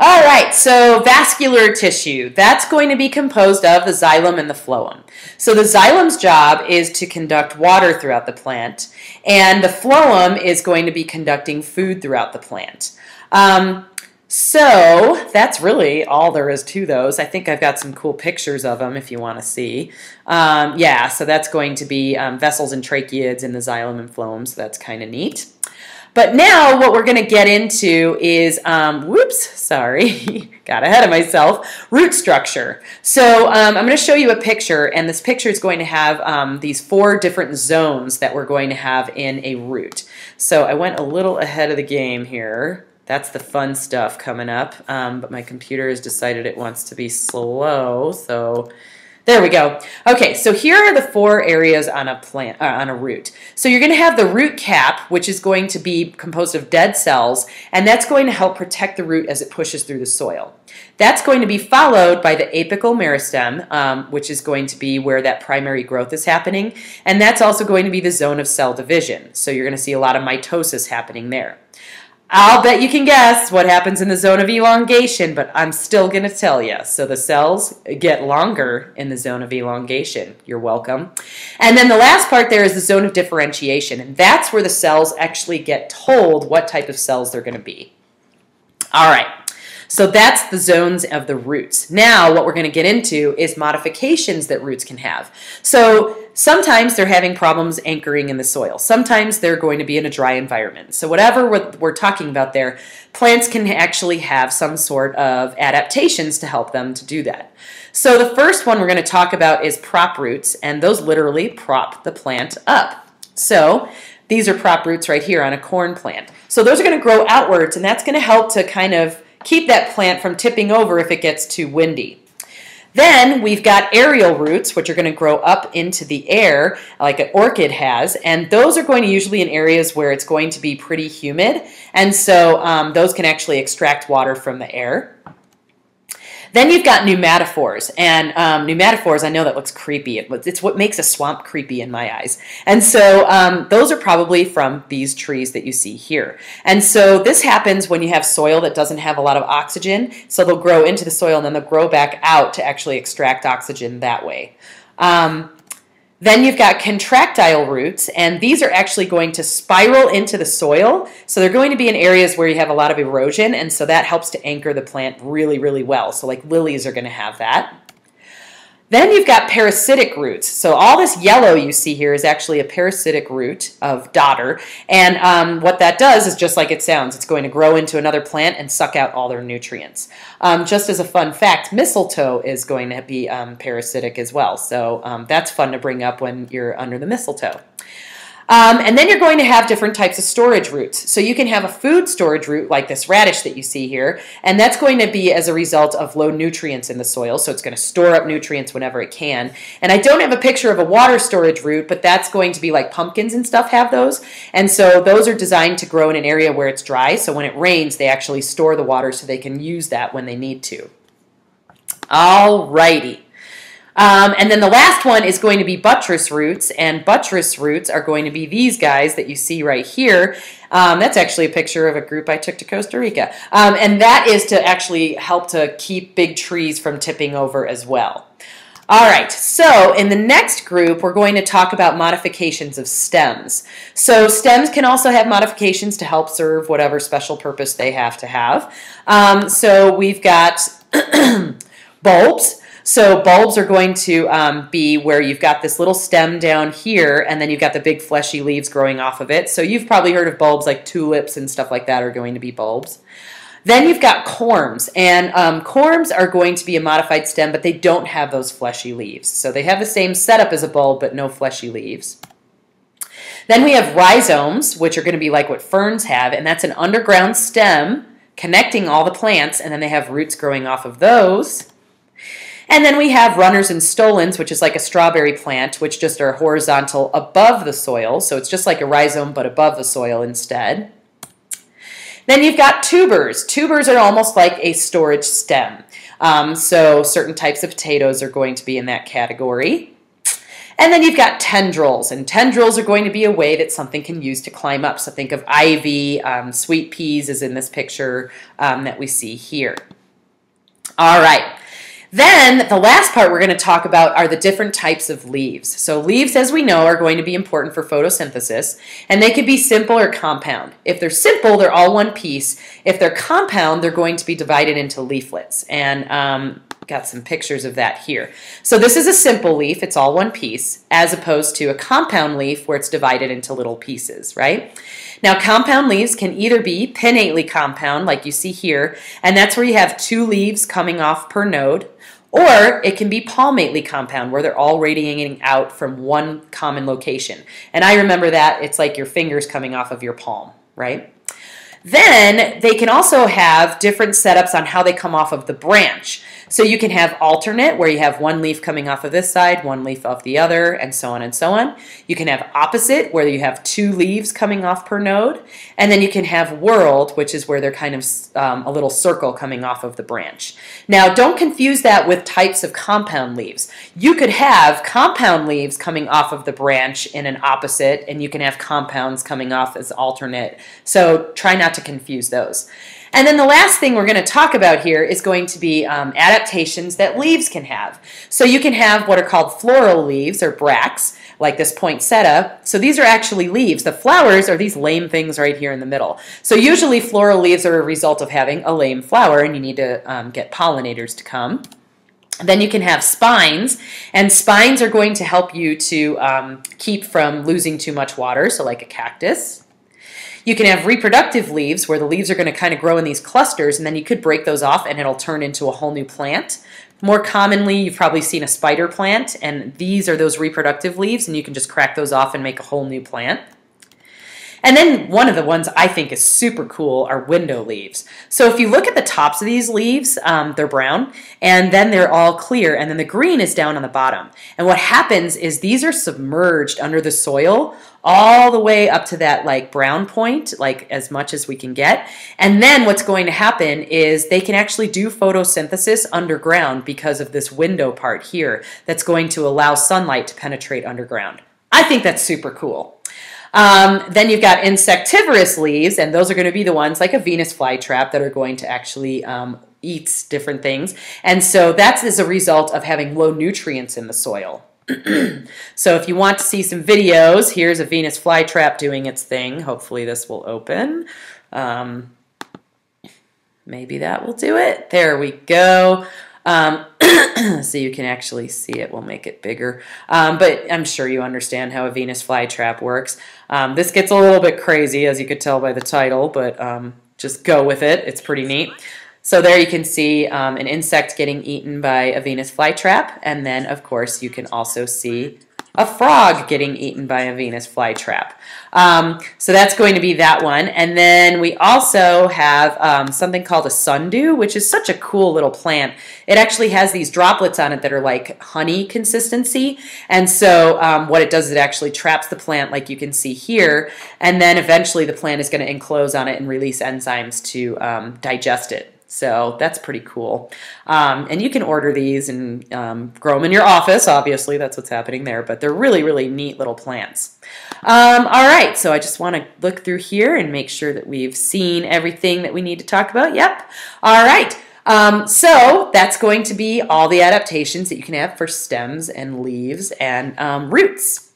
All right, so vascular tissue. That's going to be composed of the xylem and the phloem. So the xylem's job is to conduct water throughout the plant, and the phloem is going to be conducting food throughout the plant. Um, so that's really all there is to those. I think I've got some cool pictures of them if you want to see. Um, yeah, so that's going to be um, vessels and tracheids in the xylem and phloem, so that's kind of neat. But now what we're going to get into is, um, whoops, sorry, got ahead of myself, root structure. So um, I'm going to show you a picture, and this picture is going to have um, these four different zones that we're going to have in a root. So I went a little ahead of the game here. That's the fun stuff coming up, um, but my computer has decided it wants to be slow, so there we go. Okay, so here are the four areas on a plant uh, on a root. So you're going to have the root cap, which is going to be composed of dead cells, and that's going to help protect the root as it pushes through the soil. That's going to be followed by the apical meristem, um, which is going to be where that primary growth is happening, and that's also going to be the zone of cell division. So you're going to see a lot of mitosis happening there. I'll bet you can guess what happens in the zone of elongation, but I'm still going to tell you. So the cells get longer in the zone of elongation. You're welcome. And then the last part there is the zone of differentiation, and that's where the cells actually get told what type of cells they're going to be. All right. So that's the zones of the roots. Now what we're going to get into is modifications that roots can have. So sometimes they're having problems anchoring in the soil. Sometimes they're going to be in a dry environment. So whatever we're, talking about there, plants can actually have some sort of adaptations to help them to do that. So the first one we're going to talk about is prop roots, and those literally prop the plant up. So these are prop roots right here on a corn plant. So those are going to grow outwards, and that's going to help to kind of keep that plant from tipping over if it gets too windy. Then we've got aerial roots, which are going to grow up into the air like an orchid has, and those are going to usually in areas where it's going to be pretty humid, and so um, those can actually extract water from the air. Then you've got pneumatophores, and um, pneumatophores, I know that looks creepy. it's what makes a swamp creepy in my eyes. And so um, those are probably from these trees that you see here. And so this happens when you have soil that doesn't have a lot of oxygen, so they'll grow into the soil and then they'll grow back out to actually extract oxygen that way. Um, then you've got contractile roots, and these are actually going to spiral into the soil. So they're going to be in areas where you have a lot of erosion, and so that helps to anchor the plant really, really well. So like lilies are going to have that. Then you've got parasitic roots. So all this yellow you see here is actually a parasitic root of dodder. And um, what that does is just like it sounds. It's going to grow into another plant and suck out all their nutrients. Um, just as a fun fact, mistletoe is going to be um, parasitic as well. So um, that's fun to bring up when you're under the mistletoe. Um, and then you're going to have different types of storage roots. So you can have a food storage root like this radish that you see here, and that's going to be as a result of low nutrients in the soil. So it's going to store up nutrients whenever it can. And I don't have a picture of a water storage root, but that's going to be like pumpkins and stuff have those. And so those are designed to grow in an area where it's dry. So when it rains, they actually store the water so they can use that when they need to. All righty. Um, and then the last one is going to be buttress roots, and buttress roots are going to be these guys that you see right here. Um, that's actually a picture of a group I took to Costa Rica. Um, and that is to actually help to keep big trees from tipping over as well. All right, so in the next group, we're going to talk about modifications of stems. So stems can also have modifications to help serve whatever special purpose they have to have. Um, so we've got bulbs. So bulbs are going to um, be where you've got this little stem down here, and then you've got the big fleshy leaves growing off of it. So you've probably heard of bulbs like tulips and stuff like that are going to be bulbs. Then you've got corms, and um, corms are going to be a modified stem, but they don't have those fleshy leaves. So they have the same setup as a bulb, but no fleshy leaves. Then we have rhizomes, which are going to be like what ferns have, and that's an underground stem connecting all the plants, and then they have roots growing off of those. And then we have runners and stolons, which is like a strawberry plant, which just are horizontal above the soil. So it's just like a rhizome, but above the soil instead. Then you've got tubers. Tubers are almost like a storage stem. Um, so certain types of potatoes are going to be in that category. And then you've got tendrils, and tendrils are going to be a way that something can use to climb up. So think of ivy, um, sweet peas is in this picture um, that we see here. All right. Then the last part we're going to talk about are the different types of leaves. So leaves, as we know, are going to be important for photosynthesis, and they could be simple or compound. If they're simple, they're all one piece. If they're compound, they're going to be divided into leaflets. And um, got some pictures of that here. So this is a simple leaf, it's all one piece, as opposed to a compound leaf where it's divided into little pieces, right? Now, compound leaves can either be pinnately compound, like you see here, and that's where you have two leaves coming off per node, or it can be palmately compound, where they're all radiating out from one common location. And I remember that it's like your fingers coming off of your palm, right? Then they can also have different setups on how they come off of the branch. So you can have alternate, where you have one leaf coming off of this side, one leaf off the other, and so on and so on. You can have opposite, where you have two leaves coming off per node. And then you can have whorled, which is where they're kind of um, a little circle coming off of the branch. Now, don't confuse that with types of compound leaves. You could have compound leaves coming off of the branch in an opposite, and you can have compounds coming off as alternate. So try not to confuse those. And then the last thing we're going to talk about here is going to be um, adaptations that leaves can have. So you can have what are called floral leaves or bracts, like this poinsettia. So these are actually leaves. The flowers are these lame things right here in the middle. So usually floral leaves are a result of having a lame flower and you need to um, get pollinators to come. Then you can have spines, and spines are going to help you to um, keep from losing too much water, so like a cactus. You can have reproductive leaves where the leaves are going to kind of grow in these clusters and then you could break those off and it'll turn into a whole new plant. More commonly, you've probably seen a spider plant and these are those reproductive leaves and you can just crack those off and make a whole new plant. And then one of the ones I think is super cool are window leaves. So if you look at the tops of these leaves, um, they're brown, and then they're all clear, and then the green is down on the bottom. And what happens is these are submerged under the soil all the way up to that like brown point, like as much as we can get. And then what's going to happen is they can actually do photosynthesis underground because of this window part here that's going to allow sunlight to penetrate underground. I think that's super cool. Um, then you've got insectivorous leaves, and those are going to be the ones like a Venus flytrap that are going to actually um, eat different things. And so that's as a result of having low nutrients in the soil. so if you want to see some videos, here's a Venus flytrap doing its thing. Hopefully this will open. Um, maybe that will do it. There we go. Um, so you can actually see it. We'll make it bigger. Um, but I'm sure you understand how a Venus flytrap works. Um, this gets a little bit crazy, as you could tell by the title, but um, just go with it. It's pretty neat. So there you can see um, an insect getting eaten by a Venus flytrap, and then of course you can also see a frog getting eaten by a Venus flytrap. Um, so that's going to be that one. And then we also have um, something called a sundew, which is such a cool little plant. It actually has these droplets on it that are like honey consistency. And so um, what it does is it actually traps the plant like you can see here. And then eventually the plant is going to enclose on it and release enzymes to um, digest it. So that's pretty cool. Um, and you can order these and um, grow them in your office. Obviously, that's what's happening there. But they're really, really neat little plants. Um, all right, so I just want to look through here and make sure that we've seen everything that we need to talk about. Yep. All right. Um, so that's going to be all the adaptations that you can have for stems and leaves and um, roots.